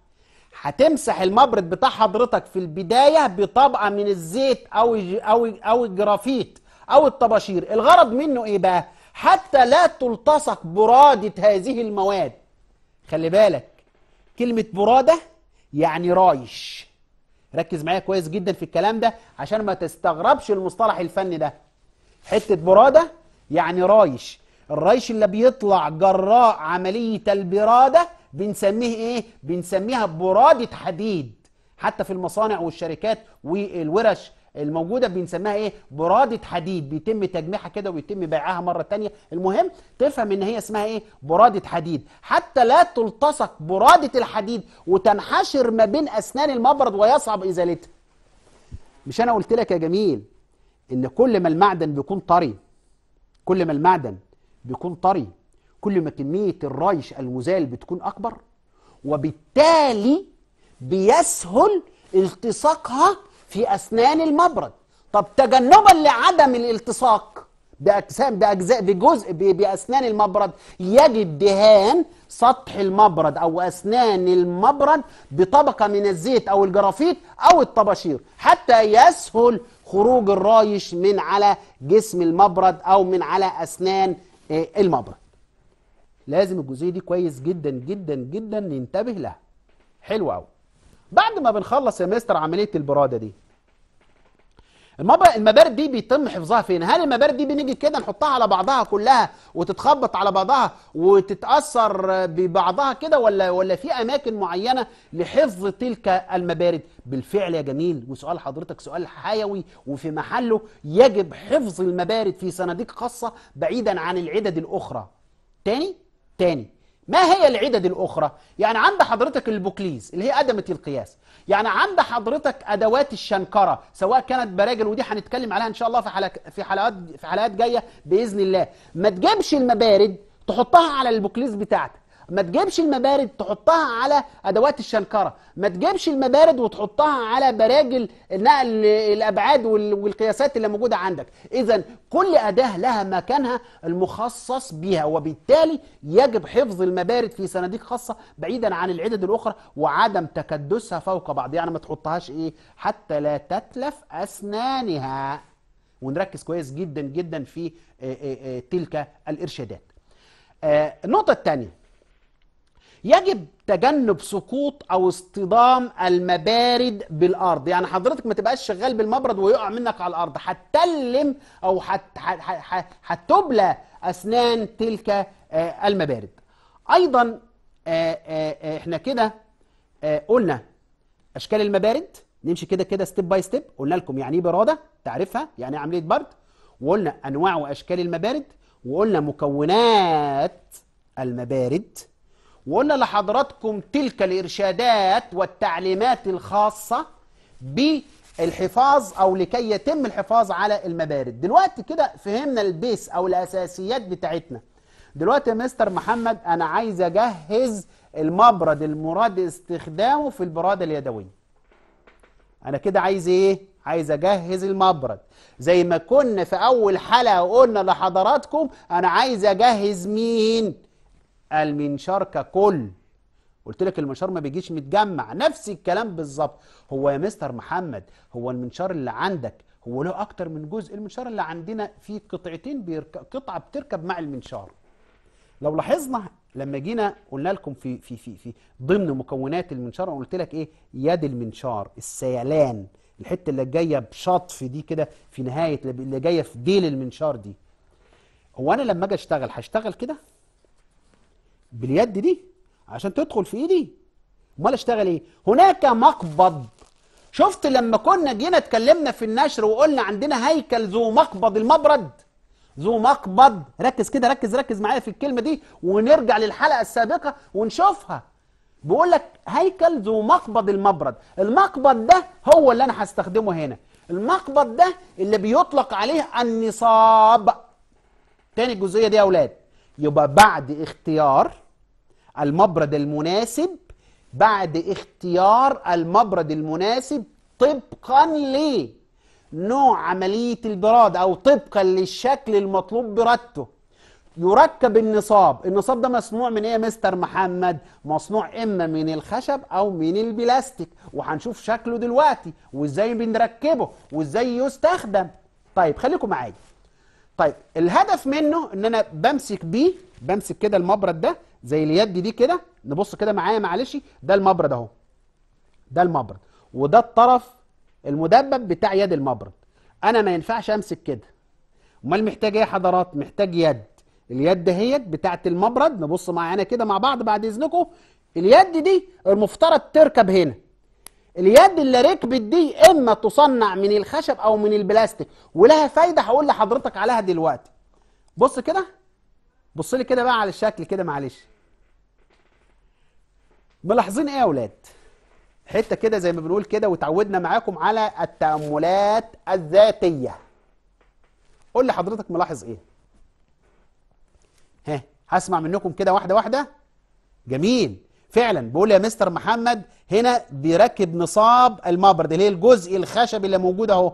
هتمسح المبرد بتاع حضرتك في البداية بطبقة من الزيت أو أو أو الجرافيت أو الطباشير. الغرض منه إيه بقى؟ حتى لا تلتصق برادة هذه المواد. خلي بالك كلمة برادة يعني رايش. ركز معايا كويس جدا في الكلام ده عشان ما تستغربش المصطلح الفني ده. حتة برادة يعني رايش. الرايش اللي بيطلع جراء عملية البرادة بنسميه إيه؟ بنسميها براده حديد حتى في المصانع والشركات والورش الموجودة بنسميها إيه؟ براده حديد بيتم تجميعها كده ويتم بيعها مرة تانية. المهم تفهم إن هي اسمها إيه؟ براده حديد حتى لا تلتصق براده الحديد وتنحشر ما بين أسنان المبرد ويصعب إزالتها. مش أنا قلت لك يا جميل إن كل ما المعدن بيكون طري كل ما المعدن بيكون طري كل ما كمية الريش المزال بتكون أكبر وبالتالي بيسهل التصاقها في أسنان المبرد. طب تجنبا لعدم الالتصاق بأجسام بأجزاء بجزء بأسنان المبرد يجب دهان سطح المبرد أو أسنان المبرد بطبقة من الزيت أو الجرافيت أو الطباشير حتى يسهل خروج الرايش من على جسم المبرد أو من على أسنان آه، المبرد. لازم الجزئية دي كويس جدا جدا جدا ننتبه لها. حلو قوي بعد ما بنخلص يا مستر عملية البرادة دي المب- المبارد دي بيتم حفظها فين؟ هل المبارد دي بنيجي كده نحطها على بعضها كلها وتتخبط على بعضها وتتأثر ببعضها كده ولا ولا في أماكن معينة لحفظ تلك المبارد بالفعل يا جميل. وسؤال حضرتك سؤال حيوي وفي محله يجب حفظ المبارد في صناديق خاصة بعيدا عن العدد الأخرى. تاني؟ تاني. ما هي العدد الأخرى؟ يعني عند حضرتك البوكليز اللي هي أدمة القياس يعني عند حضرتك أدوات الشنكرة سواء كانت براجل ودي هنتكلم عليها إن شاء الله في حلقات في حلقات في حلقات جاية بإذن الله. ما تجيبش المبارد تحطها على البوكليز بتاعتك. ما تجيبش المبارد تحطها على أدوات الشنكرة. ما تجيبش المبارد وتحطها على براجل نقل الأبعاد وال- والقياسات اللي موجودة عندك. اذا كل أداة لها مكانها المخصص بها وبالتالي يجب حفظ المبارد في صناديق خاصة بعيدا عن العدد الأخرى وعدم تكدسها فوق بعض. يعني ما تحطهاش إيه؟ حتى لا تتلف أسنانها. ونركز كويس جدا جدا في آه، آه، آه، تلك الإرشادات. النقطة الثانية. يجب تجنب سقوط أو اصطدام المبارد بالأرض. يعني حضرتك ما تبقاش شغال بالمبرد ويقع منك على الأرض. هتتلم أو هتبلى أسنان تلك آه، المبارد. أيضا آه، آه، إحنا كده قلنا أشكال المبارد. نمشي كده كده step by step قلنا لكم يعني إيه برادة؟ تعرفها؟ يعني إيه عملية برد؟ وقلنا أنواع وأشكال المبارد. وقلنا مكونات المبارد. وقلنا لحضراتكم تلك الإرشادات والتعليمات الخاصة بالحفاظ أو لكي يتم الحفاظ على المبارد. دلوقتي كده فهمنا ال base أو الأساسيات بتاعتنا. دلوقتي يا مستر محمد أنا عايز أجهز المبرد المراد استخدامه في البراده اليدوية. أنا كده عايز إيه؟ عايز أجهز المبرد. زي ما كنا في أول حلقة قلنا لحضراتكم أنا عايز أجهز مين؟ المنشار ككل قلت لك المنشار ما بيجيش متجمع. نفس الكلام بالظبط. هو يا مستر محمد هو المنشار اللي عندك هو له أكتر من جزء. المنشار اللي عندنا فيه قطعتين بيرك... قطعة بتركب مع المنشار. لو لاحظنا لما جينا قلنا لكم في في في في ضمن مكونات المنشار قلت لك إيه؟ يد المنشار السيلان الحتة اللي جاية بشطف دي كده في نهاية اللي جاية في ديل المنشار دي. هو أنا لما أجي أشتغل هشتغل كده؟ باليد دي عشان تدخل في ايدي. امال اشتغل إيه؟ هناك مقبض. شفت لما كنا جينا اتكلمنا في النشر وقلنا عندنا هيكل ذو مقبض المبرد. ذو مقبض. ركز كده ركز ركز معايا في الكلمة دي ونرجع للحلقة السابقة ونشوفها. بيقول لك هيكل ذو مقبض المبرد. المقبض ده هو اللي أنا هستخدمه هنا. المقبض ده اللي بيطلق عليه النصاب. تاني الجزئيه دي يا أولاد. يبقى بعد اختيار المبرد المناسب بعد اختيار المبرد المناسب طبقا لنوع عملية البراد أو طبقا للشكل المطلوب برادته. يركب النصاب. النصاب ده مصنوع من إيه يا مستر محمد؟ مصنوع إما من الخشب أو من البلاستيك. وهنشوف شكله دلوقتي وإزاي بنركبه وإزاي يستخدم. طيب خليكم معايا. طيب الهدف منه إن أنا بمسك بيه بمسك كده المبرد ده زي اليد دي كده نبص كده معايا معلش ده المبرد اهو. ده المبرد. وده الطرف المدبب بتاع يد المبرد. أنا ما ينفعش أمسك كده. أمال محتاج إيه يا حضرات؟ محتاج يد. اليد دهيت بتاعت المبرد نبص معانا كده مع بعض بعد إذنكم. اليد دي المفترض تركب هنا. اليد اللي ركبت دي إما تصنع من الخشب أو من البلاستيك ولها فايدة هقول لحضرتك عليها دلوقتي. بص كده. بص لي كده بقى على الشكل كده معلش. ملاحظين إيه يا أولاد حتة كده زي ما بنقول كده وتعودنا معاكم على التأملات الذاتية. قول لي حضرتك ملاحظ إيه. ها هسمع منكم كده واحدة واحدة. جميل. فعلا بقول يا مستر محمد هنا بيركب نصاب المبرد اللي هي الجزء الخشبي اللي موجود اهو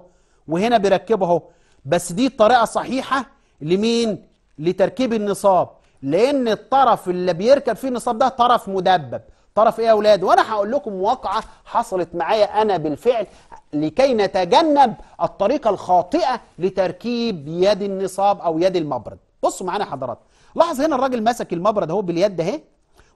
وهنا بيركبه اهو. بس دي الطريقة صحيحة لمين؟ لتركيب النصاب. لأن الطرف اللي بيركب فيه النصاب ده طرف مدبب. طرف إيه يا أولاد؟ وأنا هقول لكم واقعة حصلت معايا أنا بالفعل لكي نتجنب الطريقة الخاطئة لتركيب يد النصاب أو يد المبرد. بصوا معانا حضرات. لاحظ هنا الراجل ماسك المبرد اهو باليد اهي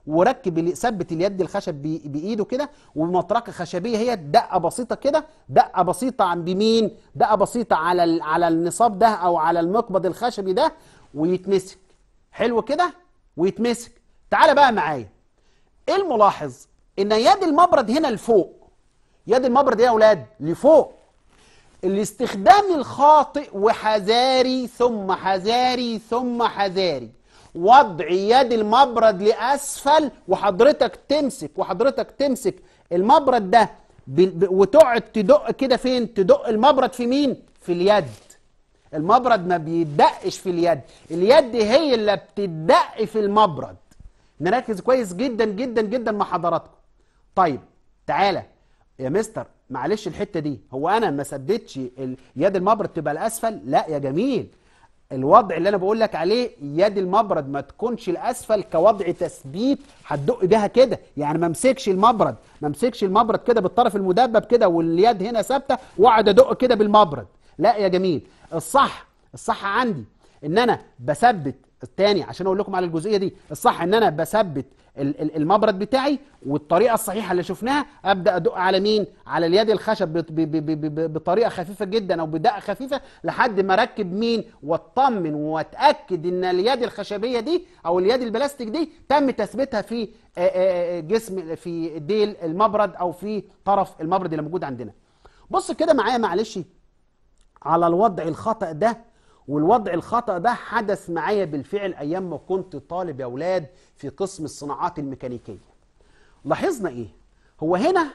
وركب ثبت اليد الخشب بإيده كده ومطرقة خشبية هي دقة بسيطة كده دقة بسيطة عن بمين دقة بسيطة على على النصاب ده أو على المقبض الخشبي ده ويتمسك. حلو كده؟ ويتمسك. تعالى بقى معايا. إيه الملاحظ؟ إن يد المبرد هنا لفوق. يد المبرد يا أولاد لفوق. الاستخدام الخاطئ وحذاري ثم حذاري ثم حذاري. وضع يد المبرد لأسفل وحضرتك تمسك وحضرتك تمسك المبرد ده وتقعد تدق كده فين؟ تدق المبرد في مين؟ في اليد. المبرد ما بيدقش في اليد. اليد هي اللي بتدق في المبرد. نركز كويس جدا جدا جدا مع حضراتكم. طيب تعالى يا مستر معلش الحتة دي. هو أنا ما ال- يد المبرد تبقى الأسفل؟ لا يا جميل. الوضع اللي أنا بقول لك عليه يد المبرد ما تكونش الأسفل كوضع تثبيت هتدق بيها كده. يعني ما امسكش المبرد ما امسكش المبرد كده بالطرف المدبب كده واليد هنا ثابتة وأقعد أدق كده بالمبرد. لا يا جميل. الصح الصح عندي إن أنا بثبت التاني عشان أقول لكم على الجزئية دي الصح إن أنا بثبت ال- ال- المبرد بتاعي والطريقة الصحيحة اللي شفناها أبدأ أدق على مين؟ على اليد الخشب بطريقة خفيفة جدا أو بدقة خفيفة لحد ما أركب مين؟ وأطمن وأتأكد إن اليد الخشبية دي أو اليد البلاستيك دي تم تثبيتها في آه، آه، آه، جسم في ديل المبرد أو في طرف المبرد اللي موجود عندنا. بص كده معايا معلش على الوضع الخطأ ده والوضع الخطأ ده حدث معايا بالفعل أيام ما كنت طالب يا أولاد في قسم الصناعات الميكانيكية. لاحظنا إيه؟ هو هنا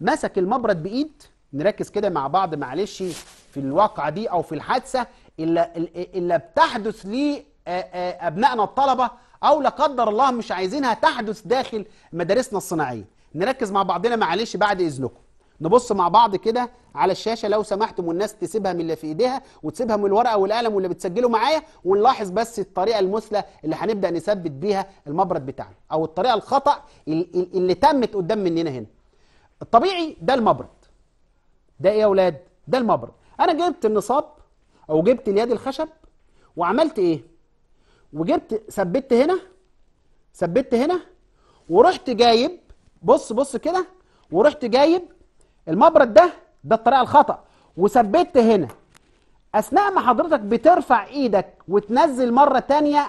مسك المبرد بإيد نركز كده مع بعض معلش في الواقعة دي أو في الحادثة اللي, اللي بتحدث لأبنائنا الطلبة أو لا قدر الله مش عايزينها تحدث داخل مدارسنا الصناعية. نركز مع بعضنا معلش بعد إذنكم. نبص مع بعض كده على الشاشه لو سمحتم والناس تسيبها من اللي في ايديها وتسيبها من الورقه والقلم واللي بتسجلوا معايا ونلاحظ بس الطريقة المثلى اللي هنبدا نثبت بيها المبرد بتاعنا أو الطريقة الخطا ال- ال- اللي تمت قدام مننا هنا. الطبيعي ده المبرد. ده إيه يا أولاد ده المبرد. أنا جبت النصاب أو جبت اليد الخشب وعملت إيه؟ وجبت ثبت هنا ثبت هنا ورحت جايب بص بص كده ورحت جايب المبرد ده ده الطريقة الخطأ. وثبت هنا أثناء ما حضرتك بترفع إيدك وتنزل مرة تانية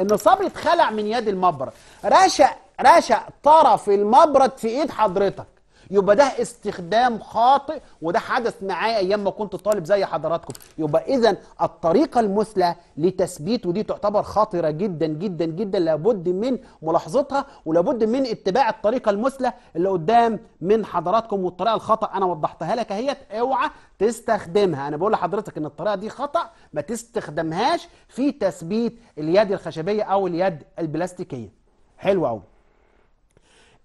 النصاب يتخلع من يد المبرد. رشق رشق طرف المبرد في إيد حضرتك. يبقى ده استخدام خاطئ وده حدث معايا أيام ما كنت طالب زي حضراتكم. يبقى اذا الطريقة المثلى لتثبيت ودي تعتبر خطره جدا جدا جدا لابد من ملاحظتها ولابد من اتباع الطريقة المثلى اللي قدام من حضراتكم والطريقة الخطأ أنا وضحتها لك أهيت. اوعى تستخدمها. أنا بقول لحضرتك إن الطريقة دي خطأ ما تستخدمهاش في تثبيت اليد الخشبية أو اليد البلاستيكية. حلو قوي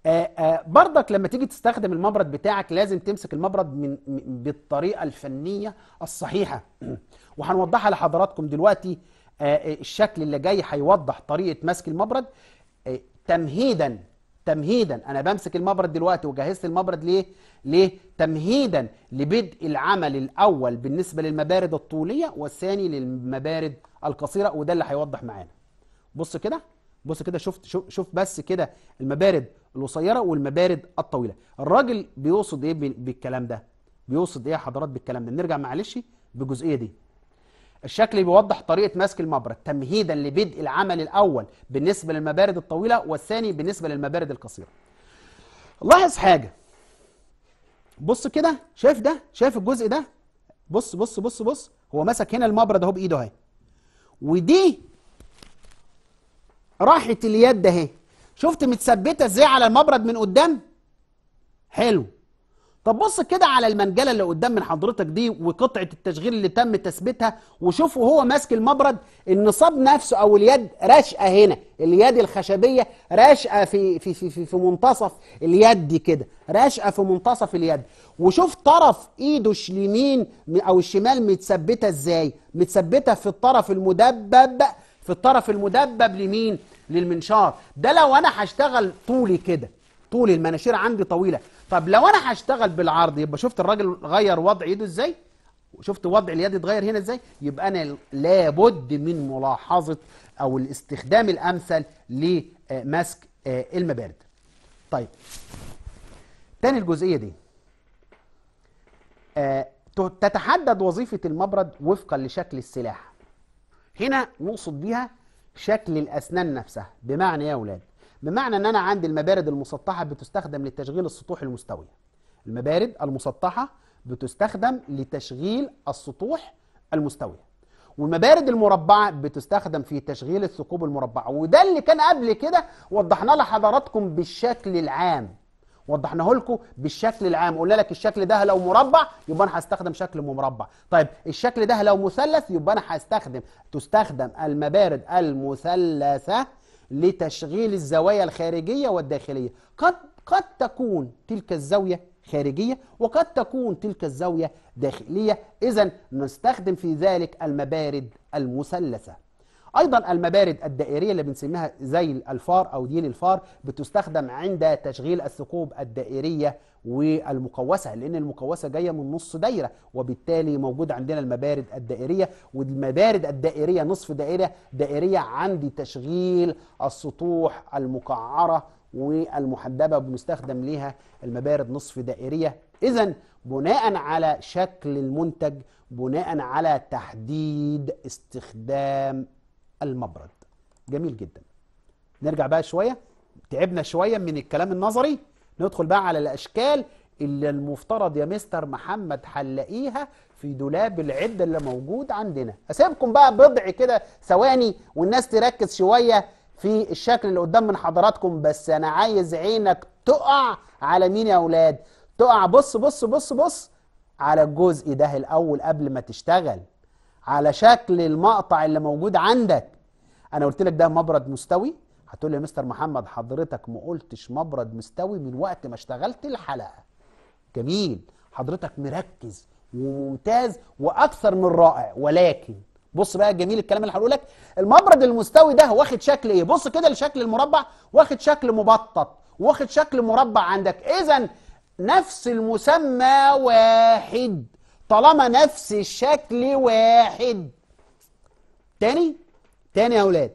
آه، آه، برضك لما تيجي تستخدم المبرد بتاعك لازم تمسك المبرد من بالطريقة الفنية الصحيحة. وهنوضحها لحضراتكم دلوقتي آه، الشكل اللي جاي هيوضح طريقة مسك المبرد. تمهيدا تمهيدا. أنا بمسك المبرد دلوقتي وجهزت المبرد ليه؟ ليه؟ تمهيدا لبدء العمل الأول بالنسبة للمبارد الطولية والثاني للمبارد القصيرة وده اللي هيوضح معانا. بص كده بص كده شفت شوف بس كده المبارد القصيرة والمبارد الطويلة. الراجل بيقصد إيه بال- بالكلام ده؟ بيقصد إيه يا حضرات بالكلام ده؟ نرجع معلش بالجزئيه دي. الشكل بيوضح طريقة مسك المبرد تمهيدا لبدء العمل الأول بالنسبة للمبارد الطويلة والثاني بالنسبة للمبارد القصيرة. لاحظ حاجة. بص كده شايف ده؟ شايف الجزء ده؟ بص بص بص بص هو مسك هنا المبرد أهو بإيده أهي. ودي راحت اليد أهي. شفت متثبتة إزاي على المبرد من قدام؟ حلو. طب بص كده على المنجلة اللي قدام من حضرتك دي وقطعة التشغيل اللي تم تثبيتها وشوف وهو ماسك المبرد النصاب نفسه أو اليد راشقة هنا اليد الخشبية راشقة في في في في, في منتصف اليد دي كده راشقة في منتصف اليد. وشوف طرف إيده اليمين أو الشمال متثبتة إزاي؟ متثبتة في الطرف المدبب في الطرف المدبب لمين؟ للمنشار. ده لو أنا هشتغل طولي كده طول المناشير عندي طويلة. طب لو أنا هشتغل بالعرض يبقى شفت الراجل غير وضع ايده إزاي؟ شفت وضع اليد اتغير هنا إزاي؟ يبقى أنا لابد من ملاحظة أو الاستخدام الأمثل لمسك آه، المبارد. طيب. تاني الجزئية دي. آه، تتحدد وظيفة المبرد وفقا لشكل السلاح. هنا نقصد بيها شكل الأسنان نفسها. بمعنى إيه يا أولاد بمعنى إن أنا عندي المبارد المسطحة بتستخدم لتشغيل السطوح المستوية. المبارد المسطحة بتستخدم لتشغيل السطوح المستوية. والمبارد المربعة بتستخدم في تشغيل الثقوب المربعة. وده اللي كان قبل كده وضحنا لحضراتكم بالشكل العام. وضحناه لكم بالشكل العام. قلنا لك الشكل ده لو مربع يبقى أنا هستخدم شكل مربع طيب الشكل ده لو مثلث يبقى أنا هستخدم تستخدم المبارد المثلثة لتشغيل الزوايا الخارجية والداخلية. قد قد تكون تلك الزاوية خارجية وقد تكون تلك الزاوية داخلية. اذا نستخدم في ذلك المبارد المثلثة. أيضا المبارد الدائرية اللي بنسميها زي الفار أو ديل الفار بتستخدم عند تشغيل الثقوب الدائرية والمقوسه لأن المقوسه جاية من نص دايرة وبالتالي موجود عندنا المبارد الدائرية والمبارد الدائرية نصف دائره دائرية عند تشغيل السطوح المقعره والمحدبة بنستخدم ليها المبارد نصف دائرية. اذا بناء على شكل المنتج بناء على تحديد استخدام المبرد. جميل جدا. نرجع بقى شوية. تعبنا شوية من الكلام النظري. ندخل بقى على الأشكال اللي المفترض يا مستر محمد هنلاقيها في دولاب العده اللي موجود عندنا. أسيبكم بقى بضع كده ثواني والناس تركز شوية في الشكل اللي قدام من حضراتكم. بس أنا عايز عينك تقع على مين يا أولاد؟ تقع. بص بص بص بص على الجزء ده الأول قبل ما تشتغل. على شكل المقطع اللي موجود عندك. أنا قلت لك ده مبرد مستوي. هتقول لي يا مستر محمد حضرتك ما قلتش مبرد مستوي من وقت ما اشتغلت الحلقة. جميل. حضرتك مركز وممتاز وأكثر من رائع. ولكن بص بقى جميل الكلام اللي هقوله لك. المبرد المستوي ده واخد شكل إيه؟ بص كده لشكل المربع واخد شكل مبطط واخد شكل مربع عندك. اذا نفس المسمى واحد. طالما نفس الشكل واحد. تاني؟ تاني يا أولاد.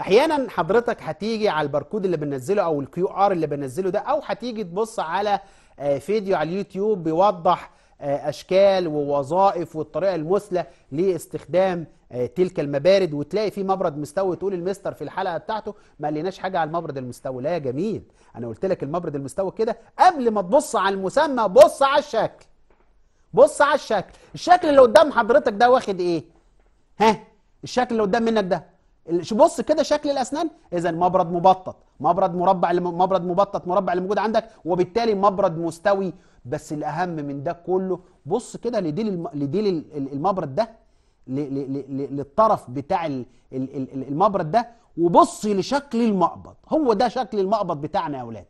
أحيانا حضرتك هتيجي على الباركود اللي بنزله أو ال QR اللي بنزله ده أو هتيجي تبص على آه، فيديو على اليوتيوب بيوضح آه، أشكال ووظائف والطريقة المثلى لاستخدام آه، تلك المبارد وتلاقي في مبرد مستوي تقول المستر في الحلقة بتاعته ما قالناش حاجة على المبرد المستوي. لا يا جميل. أنا قلت لك المبرد المستوي كده. قبل ما تبص على المسمى بص على الشكل. بص على الشكل. الشكل اللي قدام حضرتك ده واخد إيه؟ ها؟ الشكل اللي قدام منك ده. بص كده شكل الأسنان. إذا مبرد مبطط. مبرد مربع مبرد مبطط مربع اللي موجود عندك وبالتالي مبرد مستوي. بس الأهم من ده كله بص كده لديل الم... لديل ال- ال- المبرد ده ل... ل... ل... للطرف بتاع. ال... ال- المبرد ده وبص لشكل المقبض. هو ده شكل المقبض بتاعنا يا أولاد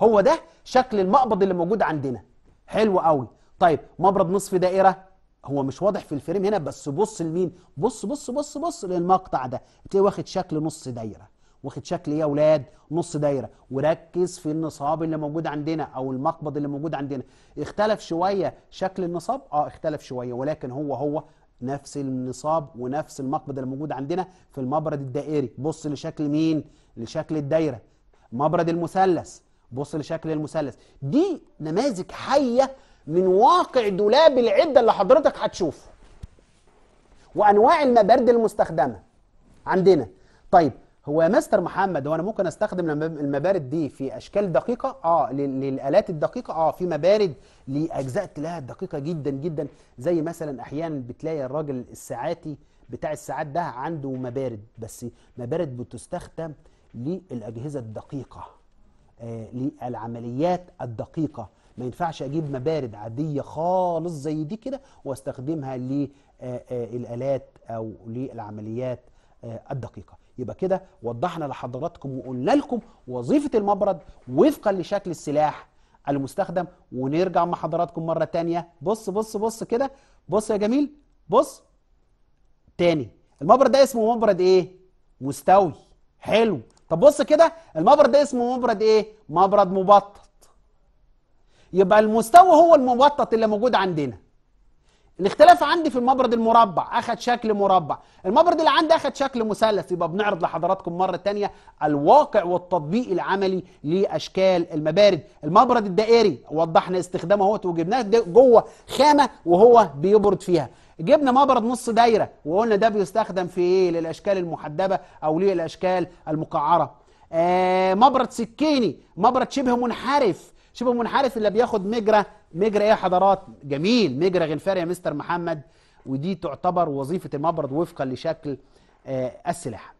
هو ده شكل المقبض اللي موجود عندنا. حلو قوي طيب مبرد نصف دائرة. هو مش واضح في الفريم هنا بس بص لمين؟ بص بص بص بص للمقطع ده. تلاقيه واخد شكل نص دايرة واخد شكل إيه يا أولاد نص دايرة. وركز في النصاب اللي موجود عندنا أو المقبض اللي موجود عندنا. اختلف شوية شكل النصاب؟ آه اختلف شوية ولكن هو هو نفس النصاب ونفس المقبض اللي موجود عندنا في المبرد الدائري. بص لشكل مين؟ لشكل الدايرة. مبرد المثلث. بص لشكل المثلث. دي نماذج حية من واقع دولاب العدة اللي حضرتك هتشوفه. وأنواع المبارد المستخدمة عندنا. طيب هو يا مستر محمد هو أنا ممكن أستخدم المب- المبارد دي في أشكال دقيقة؟ آه لل- للآلات الدقيقة؟ آه في مبارد لأجزاء تلاقيها دقيقة جدا جدا. زي مثلا أحيانا بتلاقي الراجل الساعاتي بتاع الساعات ده عنده مبارد بس مبارد بتستخدم للأجهزة الدقيقة آه، للعمليات الدقيقة. ما ينفعش أجيب مبارد عادية خالص زي دي كده وأستخدمها للآلات أو للعمليات آه، الدقيقة. يبقى كده وضحنا لحضراتكم وقلنا لكم وظيفة المبرد وفقا لشكل السلاح المستخدم. ونرجع مع حضراتكم مرة تانية. بص بص بص كده. بص يا جميل. بص. تاني. المبرد ده اسمه مبرد إيه؟ مستوي. حلو. طب بص كده. المبرد ده اسمه مبرد إيه؟ مبرد مبطط يبقى المستوي هو المبطط اللي موجود عندنا. الاختلاف عندي في المبرد المربع اخد شكل مربع. المبرد اللي عندي اخد شكل مثلث يبقى بنعرض لحضراتكم مرة تانية الواقع والتطبيق العملي لأشكال المبارد. المبرد الدائري وضحنا استخدامه اهوت وجبناه جوه خامة وهو بيبرد فيها. جبنا مبرد نص دايرة وقلنا ده بيستخدم في إيه؟ للأشكال المحدبة أو للأشكال المقعرة. آه مبرد سكيني مبرد شبه منحرف. شبه منحرف اللي بياخد مجرى مجرى إيه حضرات؟ جميل مجرى غنفاري يا مستر محمد. ودي تعتبر وظيفة المبرد وفقا لشكل آه السلاح.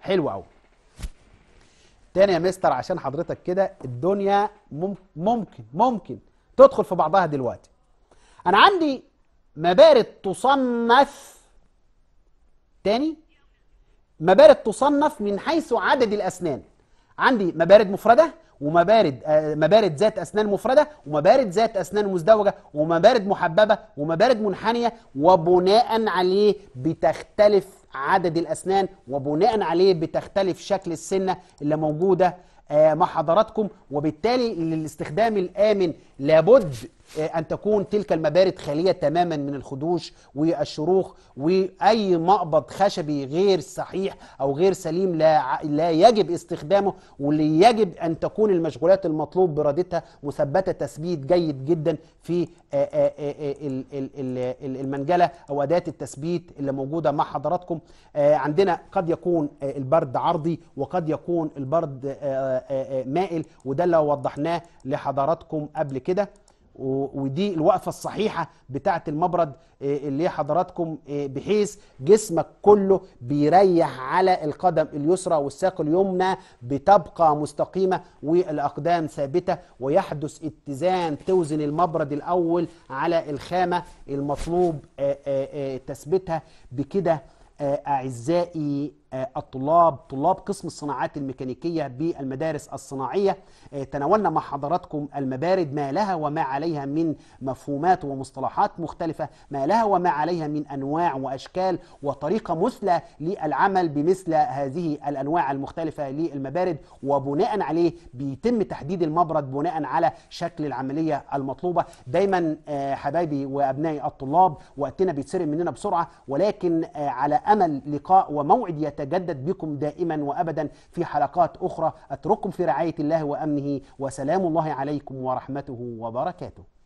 حلو قوي تاني يا مستر عشان حضرتك كده الدنيا مم- ممكن ممكن تدخل في بعضها دلوقتي. أنا عندي مبارد تصنف تاني. مبارد تصنف من حيث عدد الأسنان. عندي مبارد مفردة ومبارد آه، مبارد ذات أسنان مفردة ومبارد ذات أسنان مزدوجة ومبارد محببة ومبارد منحنية وبناء عليه بتختلف عدد الأسنان وبناء عليه بتختلف شكل السنة اللي موجودة آه، مع حضراتكم. وبالتالي للاستخدام الآمن لابد آه، أن تكون تلك المبارد خالية تماما من الخدوش والشروخ وأي مقبض خشبي غير صحيح أو غير سليم لا لا يجب استخدامه واللي يجب أن تكون المشغولات المطلوب برادتها مثبتة تثبيت جيد جدا في آه، آه، ال- ال- ال- ال- المنجلة أو أداة التثبيت اللي موجودة مع حضراتكم. عندنا قد يكون البرد عرضي وقد يكون البرد مائل وده اللي وضحناه لحضراتكم قبل كده. ودي الوقفة الصحيحة بتاعة المبرد آه، اللي حضراتكم آه، بحيث جسمك كله بيريح على القدم اليسرى والساق اليمنى بتبقى مستقيمة والأقدام ثابتة ويحدث اتزان توزن المبرد الأول على الخامة المطلوب آه، تثبيتها. بكده أعزائي الطلاب طلاب قسم الصناعات الميكانيكية بالمدارس الصناعية. آه، تناولنا مع حضراتكم المبارد ما لها وما عليها من مفهومات ومصطلحات مختلفة ما لها وما عليها من أنواع وأشكال وطريقة مثلى للعمل بمثل هذه الأنواع المختلفة للمبارد. وبناء عليه بيتم تحديد المبرد بناء على شكل العملية المطلوبة. دايما آه، حبايبي وأبنائي الطلاب وقتنا بيتسرق مننا بسرعة ولكن آه، على أمل لقاء وموعد يتجدد بكم دائما وأبدا في حلقات أخرى. أترككم في رعاية الله وأمنه وسلام الله عليكم ورحمته وبركاته.